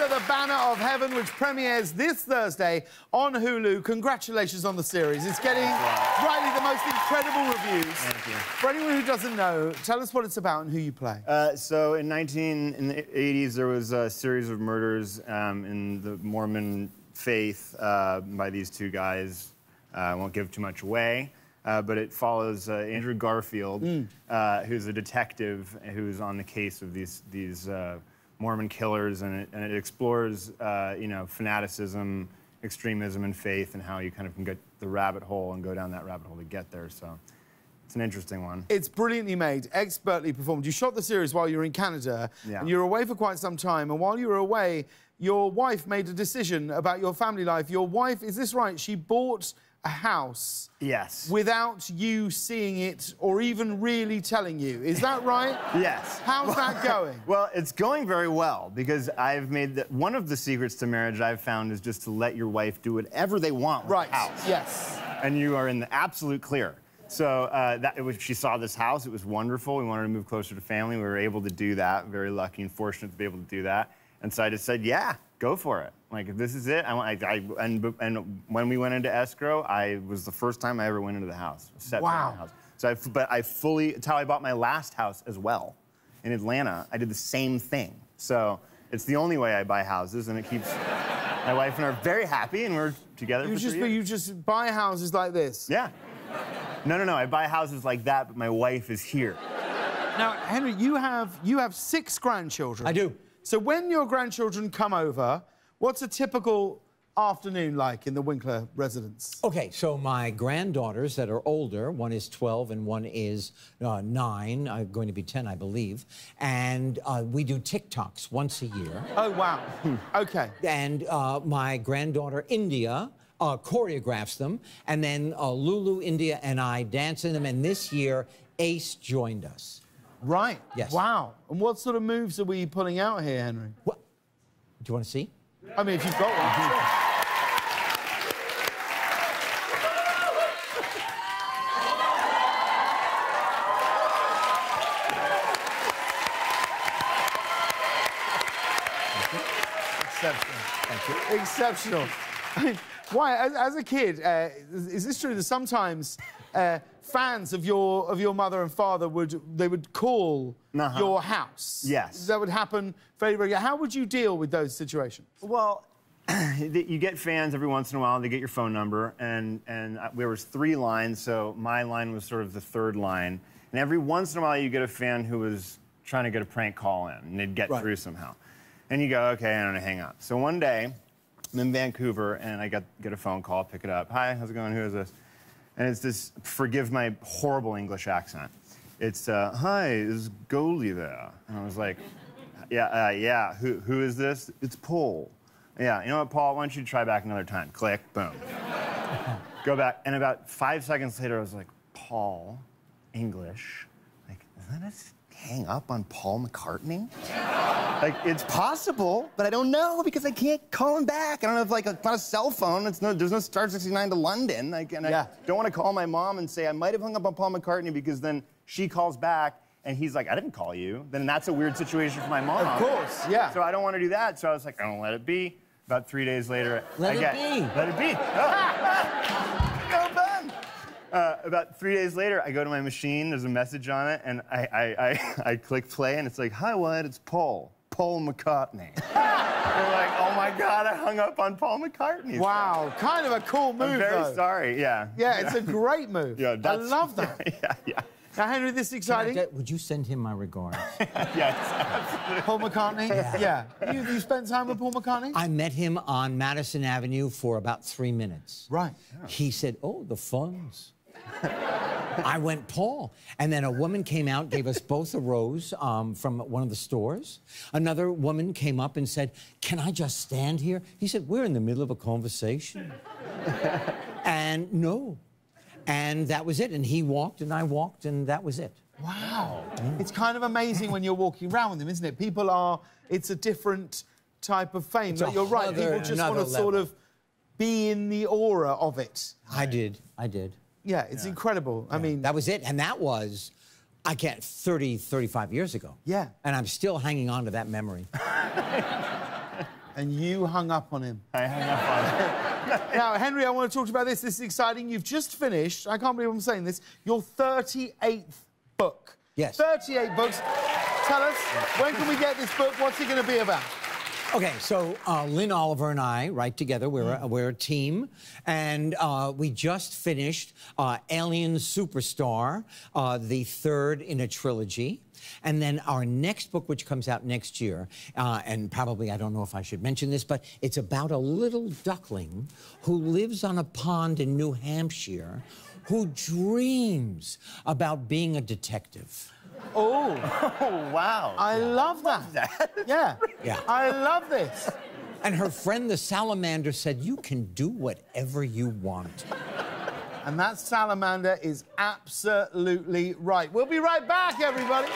Under the Banner of Heaven, which premieres this Thursday on Hulu. Congratulations on the series. It's getting rightly the most incredible reviews. Thank you. For anyone who doesn't know, tell us what it's about and who you play. Uh, so in 19 in the 80s, there was a series of murders um, in the Mormon faith uh, by these two guys. Uh, I won't give too much away. Uh, but it follows uh, Andrew Garfield, uh, who's a detective who's on the case of these these uh, Mormon killers, and it, and it explores, uh, you know, fanaticism, extremism, and faith, and how you kind of can get the rabbit hole and go down that rabbit hole to get there. So, it's an interesting one. It's brilliantly made, expertly performed. You shot the series while you were in Canada, Yeah. and you were away for quite some time. And while you were away, your wife made a decision about your family life. Your wife, is this right? She bought a house Yes. without you seeing it or even really telling you. Is that right? Yes. How's that going? Well, it's going very well because I've made the, one of the secrets to marriage I've found is just to let your wife do whatever they want with Right. the house. Yes. And you are in the absolute clear. So uh, that it was, she saw this house. It was wonderful. We wanted to move closer to family. We were able to do that. Very lucky and fortunate to be able to do that. And so I just said, yeah, go for it. Like if this is it, I want. I, I, and and when we went into escrow, I was the first time I ever went into the house. Set foot Wow. the house. So I, f- but I fully. It's how I bought my last house as well, in Atlanta. I did the same thing. So it's the only way I buy houses, and it keeps. my wife and I are very happy, and we're together You for just, three years. you just buy houses like this. Yeah. No, no, no. I buy houses like that, but my wife is here. Now, Henry, you have you have six grandchildren. I do. So when your grandchildren come over, what's a typical afternoon like in the Winkler residence? Okay, so my granddaughters that are older, one is 12 and one is uh, 9, uh, going to be 10, I believe. And uh, we do TikToks once a year. Oh wow. okay. And uh, my granddaughter, India, uh, choreographs them. And then uh, Lulu, India, and I dance in them. And this year, Ace joined us. Right. Yes. Wow. And what sort of moves are we pulling out here, Henry? What? Do you want to see? I mean, if you've got one. sure. Exceptional. Thank you. Exceptional. I mean, Wyatt, as, as a kid, uh, is, is this true that sometimes uh, fans of your of your mother and father would they would call Uh-huh. your house? Yes. That would happen very regularly. How would you deal with those situations? Well, you get fans every once in a while. They get your phone number, and and there was three lines, so my line was sort of the third line. And every once in a while, you get a fan who was trying to get a prank call in, and they'd get Right. through somehow. And you go, okay, I'm gonna hang up. So one day, I'm in Vancouver, and I got get a phone call. Pick it up. Hi, how's it going? Who is this? And it's this. Forgive my horrible English accent. It's uh, hi, is Goldie there? And I was like, yeah, uh, yeah. Who who is this? It's Paul. Yeah, you know what, Paul? Why don't you try back another time? Click, boom. Go back, and about five seconds later, I was like, Paul, English. Like, is that a hang up on Paul McCartney? like, it's possible, but I don't know because I can't call him back. I don't have like a, not a cell phone. It's no, there's no Star 69 to London. Like, and Yeah. I don't want to call my mom and say I might have hung up on Paul McCartney because then she calls back. And he's like, I didn't call you. Then that's a weird situation for my mom. Of course, yeah. So I don't want to do that. So I was like, I don't let it be. About three days later, Let I it get, be. Let it be. Oh. No fun. Uh, about three days later, I go to my machine. There's a message on it, and I, I, I, I click play, and it's like, "Hi, what? It's Paul. Paul McCartney." They're like, "Oh my God, I hung up on Paul McCartney." Wow, kind of a cool move, I'm very though. sorry. Yeah. Yeah, it's a great move. Yeah, I love that. yeah, yeah, Now, Henry, this is exciting. Would you send him my regards? yes. Paul McCartney? Yeah. You, you spent time with Paul McCartney? I met him on Madison Avenue for about three minutes. Right. He said, Oh, the Fonz. I went, Paul. And then a woman came out, gave us both a rose um, from one of the stores. Another woman came up and said, Can I just stand here? He said, We're in the middle of a conversation. and no. And that was it. And he walked and I walked, and that was it. Wow. It's kind of amazing when you're walking around with them, isn't it? People are, it's a different type of fame. But you're right, people just want to sort of be in the aura of it. I did. I did. Yeah, it's incredible. I mean, That was it. And that was, I can't, 30, 35 years ago. Yeah. And I'm still hanging on to that memory. And you hung up on him. I hung up on it. now, Henry, I want to talk to you about this. This is exciting. You've just finished, I can't believe I'm saying this, your 38th book. Yes. 38 books. Tell us, when can we get this book? What's it going to be about? Okay, so uh, Lin Oliver and I write together. We're, a, we're a team. And uh, we just finished uh, Alien Superstar, uh, the third in a trilogy. And then our next book, which comes out next year, uh, and probably I don't know if I should mention this, but it's about a little duckling who lives on a pond in New Hampshire who dreams about being a detective. Oh, Oh, oh wow. I love that. Yeah. Yeah. I love this. And her friend, the salamander, said, You can do whatever you want. And that salamander is absolutely right. We'll be right back, everybody.